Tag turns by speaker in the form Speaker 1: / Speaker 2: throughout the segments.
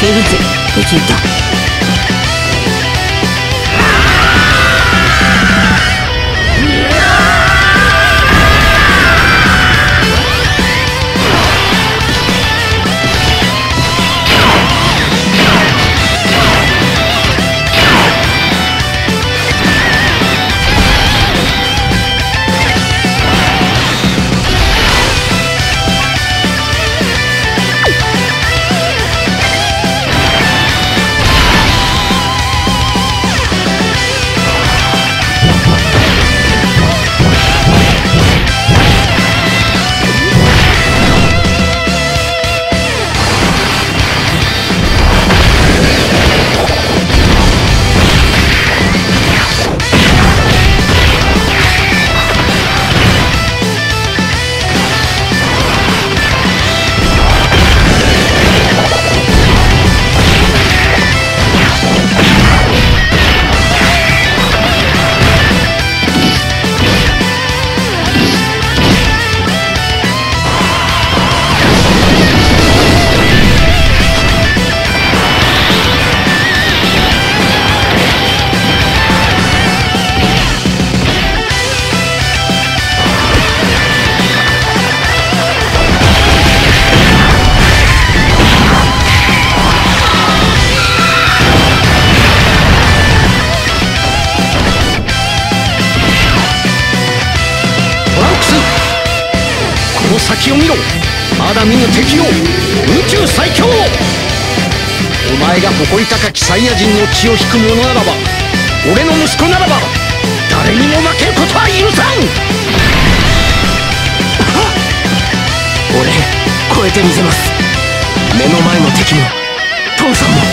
Speaker 1: 警部ついた。
Speaker 2: 先を見ろ。まだ見ぬ敵よ宇宙最強。お前が誇り高きサイヤ人の血を引く者ならば俺の息子ならば誰にも負けることは許さん。
Speaker 3: 俺超えてみせます。目の前の敵も父さんも。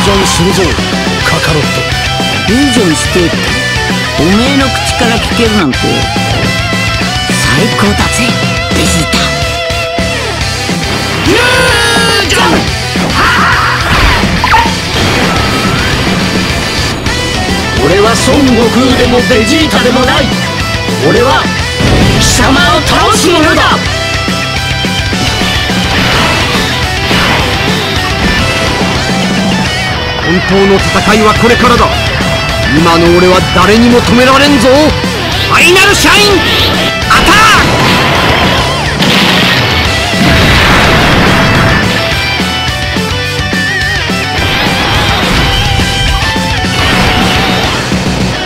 Speaker 4: ジョンするぞカカロット
Speaker 1: フュージョンしておめえの口から聞けるなんて最高だぜベジータ
Speaker 4: フュージョン俺は孫悟空でもベジータでもない。俺は貴様を倒す者だ。
Speaker 5: 本当の戦いはこれからだ。今の俺は誰にも止められんぞ。ファイナルシャイン！アタック！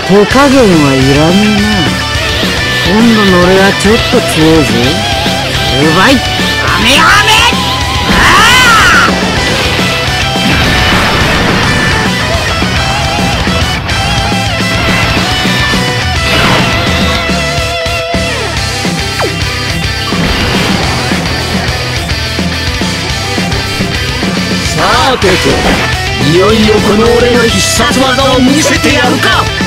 Speaker 1: 手加減はいらねえな。今度の俺はちょっと強えぜ。うまい。アメ
Speaker 4: てといよいよこの俺の必殺技を見せてやるか。